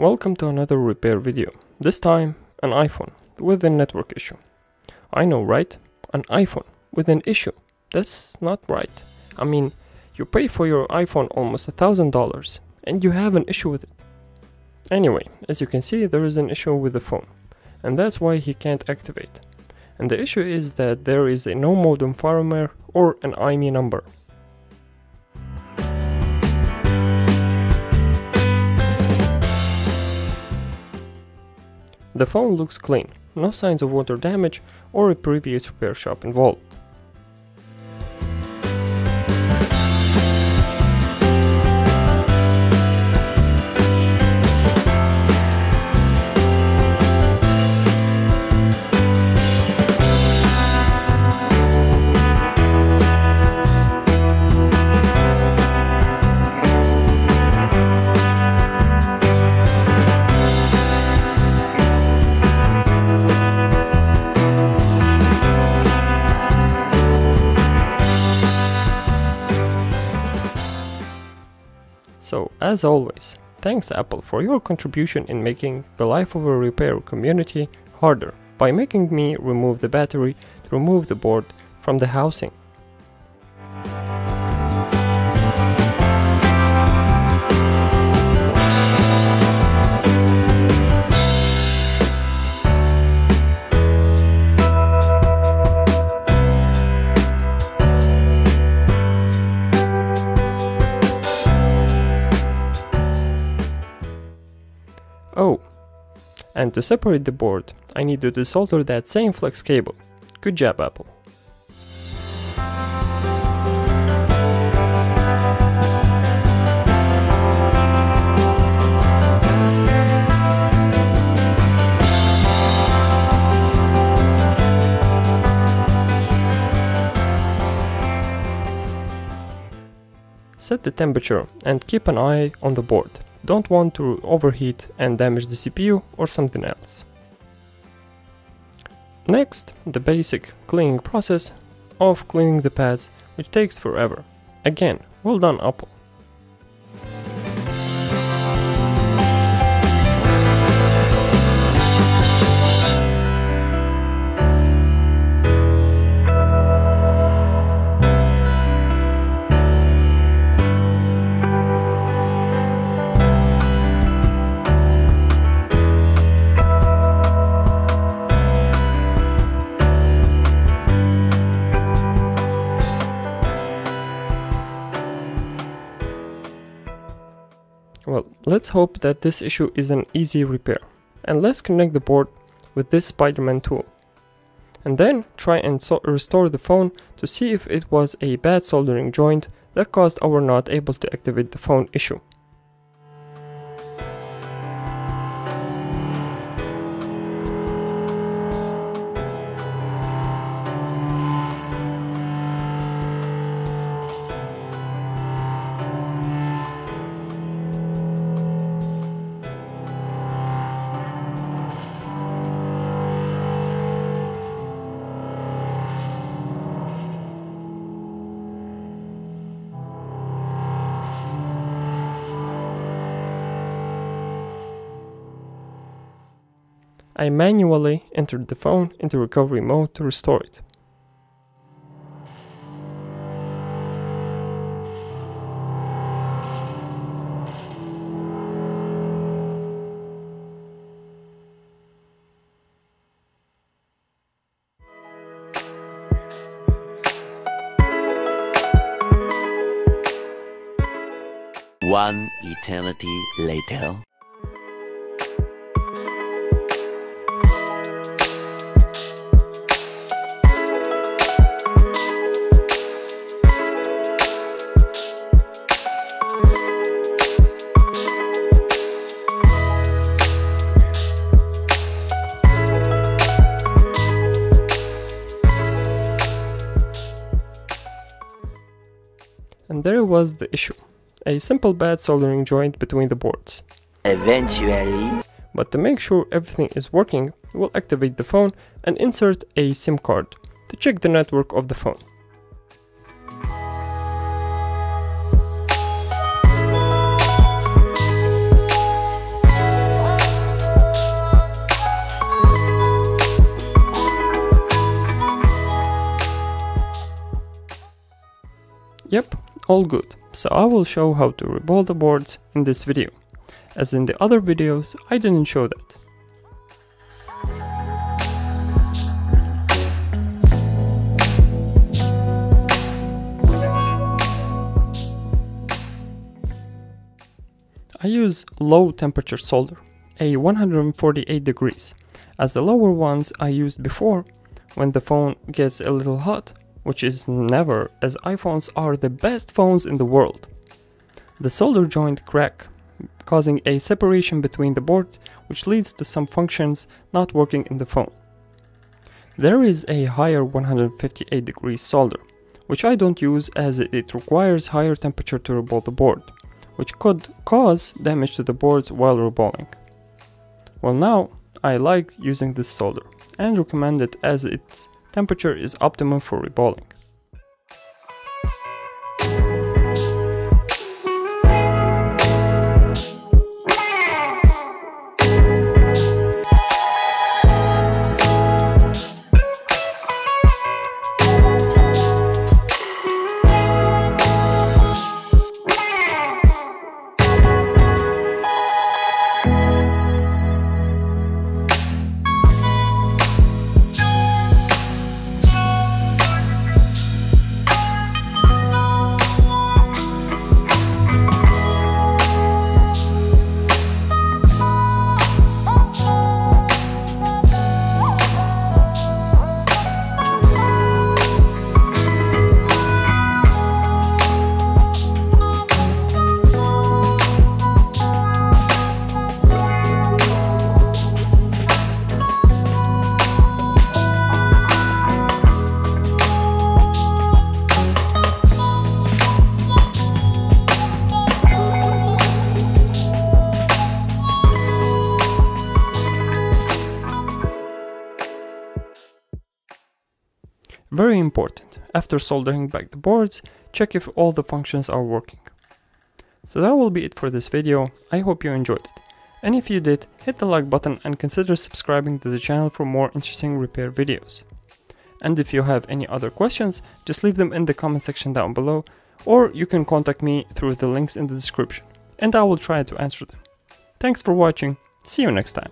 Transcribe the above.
Welcome to another repair video. This time, an iPhone with a network issue. I know, right? An iPhone with an issue. That's not right. I mean, you pay for your iPhone almost a thousand dollars and you have an issue with it. Anyway, as you can see, there is an issue with the phone, and that's why he can't activate. And the issue is that there is a no modem firmware or an IMEI number. The phone looks clean, no signs of water damage or a previous repair shop involved. So, as always, thanks Apple for your contribution in making the life of a repair community harder by making me remove the battery to remove the board from the housing. Oh, and to separate the board, I need to desolder that same flex cable. Good job, Apple. Set the temperature and keep an eye on the board. Don't want to overheat and damage the CPU or something else. Next, the basic cleaning process of cleaning the pads, which takes forever. Again, well done Apple. Well, let's hope that this issue is an easy repair. And let's connect the board with this Spider-Man tool. And then try and so restore the phone to see if it was a bad soldering joint that caused our not able to activate the phone issue. I manually entered the phone into recovery mode to restore it. One eternity later. There was the issue. A simple bad soldering joint between the boards. Eventually. But to make sure everything is working, we'll activate the phone and insert a SIM card to check the network of the phone. All good, so I will show how to reball the boards in this video. As in the other videos, I didn't show that. I use low temperature solder, a 148 degrees, as the lower ones I used before when the phone gets a little hot, which is never as iPhones are the best phones in the world. The solder joint crack, causing a separation between the boards which leads to some functions not working in the phone. There is a higher 158 degrees solder, which I don't use as it requires higher temperature to reball the board which could cause damage to the boards while reballing. Well now, I like using this solder and recommend it as its temperature is optimum for reballing. Very important, after soldering back the boards, check if all the functions are working. So that will be it for this video, I hope you enjoyed it. And if you did, hit the like button and consider subscribing to the channel for more interesting repair videos. And if you have any other questions, just leave them in the comment section down below, or you can contact me through the links in the description, and I will try to answer them. Thanks for watching, see you next time.